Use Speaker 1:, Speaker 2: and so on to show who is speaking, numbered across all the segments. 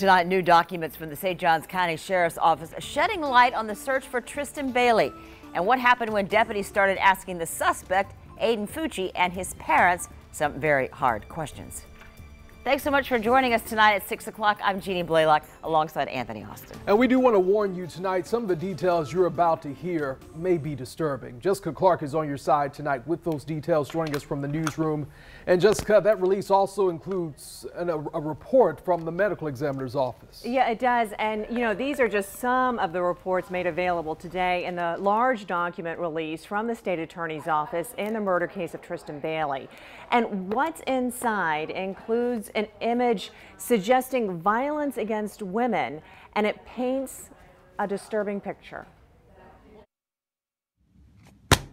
Speaker 1: Tonight, new documents from the St. Johns County Sheriff's Office shedding light on the search for Tristyn Bailey and what happened when deputies started asking the suspect, Aiden Fucci, and his parents some very hard questions. Thanks so much for joining us tonight at 6 o'clock. I'm Jeannie Blaylock alongside Anthony Austin.
Speaker 2: And we do want to warn you tonight, some of the details you're about to hear may be disturbing. Jessica Clark is on your side tonight with those details, joining us from the newsroom. And Jessica, that release also includes an, a, a report from the medical examiner's office.
Speaker 3: Yeah, it does. And, you know, these are just some of the reports made available today in the large document release from the state attorney's office in the murder case of Tristyn Bailey. And what's inside includes an image suggesting violence against women, and it paints a disturbing picture.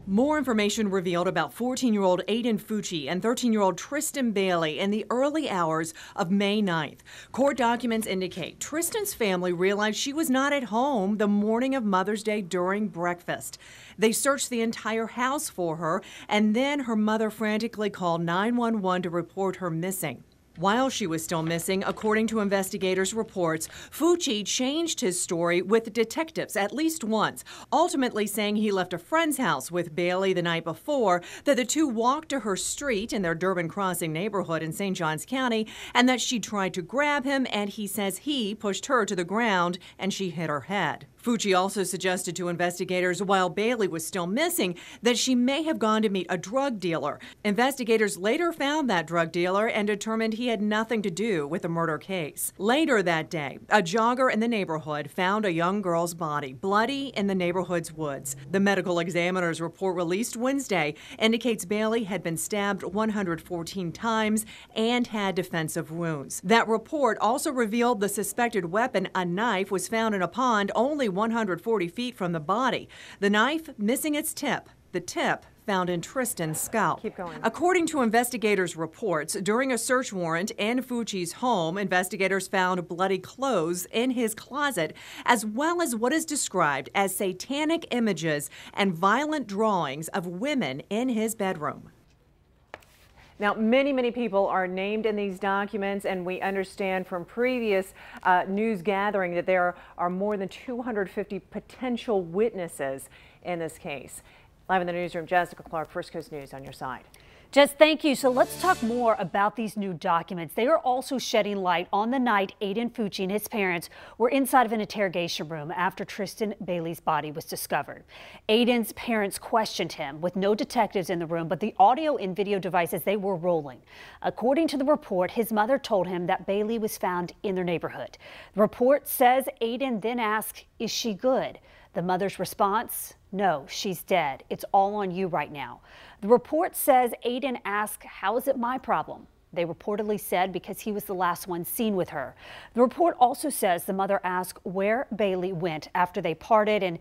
Speaker 4: More information revealed about 14 year old Aiden Fucci and 13 year old Tristyn Bailey in the early hours of May 9th. Court documents indicate Tristyn's family realized she was not at home the morning of Mother's Day during breakfast. They searched the entire house for her, and then her mother frantically called 911 to report her missing. While she was still missing, according to investigators' reports, Fucci changed his story with detectives at least once, ultimately saying he left a friend's house with Bailey the night before, that the two walked to her street in their Durbin Crossing neighborhood in St. Johns County, and that she tried to grab him, and he says he pushed her to the ground and she hit her head. Fucci also suggested to investigators while Bailey was still missing that she may have gone to meet a drug dealer. Investigators later found that drug dealer and determined he had nothing to do with the murder case. Later that day, a jogger in the neighborhood found a young girl's body bloody in the neighborhood's woods. The medical examiner's report released Wednesday indicates Bailey had been stabbed 114 times and had defensive wounds. That report also revealed the suspected weapon, a knife, was found in a pond only 140 feet from the body. The knife missing its tip. The tip found in Tristyn's scalp.
Speaker 3: Keep going.
Speaker 4: According to investigators' reports, during a search warrant in Fucci's home, investigators found bloody clothes in his closet, as well as what is described as satanic images and violent drawings of women in his bedroom.
Speaker 3: Now, many, many people are named in these documents, and we understand from previous uh, news gathering that there are more than 250 potential witnesses in this case. Live in the newsroom, Jessica Clark, First Coast News on your side.
Speaker 5: Jess, thank you. So let's talk more about these new documents. They are also shedding light on the night Aiden Fucci and his parents were inside of an interrogation room after Tristyn Bailey's body was discovered. Aiden's parents questioned him with no detectives in the room, but the audio and video devices, they were rolling. According to the report, his mother told him that Bailey was found in their neighborhood. The report says Aiden then asked, is she good? The mother's response, no, she's dead. It's all on you right now. The report says Aiden asked, how is it my problem? They reportedly said because he was the last one seen with her. The report also says the mother asked where Bailey went after they parted and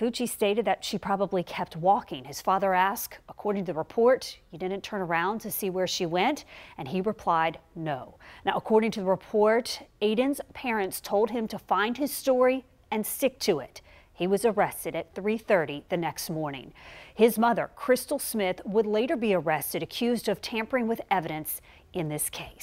Speaker 5: Fucci stated that she probably kept walking. His father asked, according to the report, you didn't turn around to see where she went, and he replied, no. Now, according to the report, Aiden's parents told him to find his story and stick to it. He was arrested at 3.30 the next morning. His mother, Crystal Smith, would later be arrested accused of tampering with evidence in this case.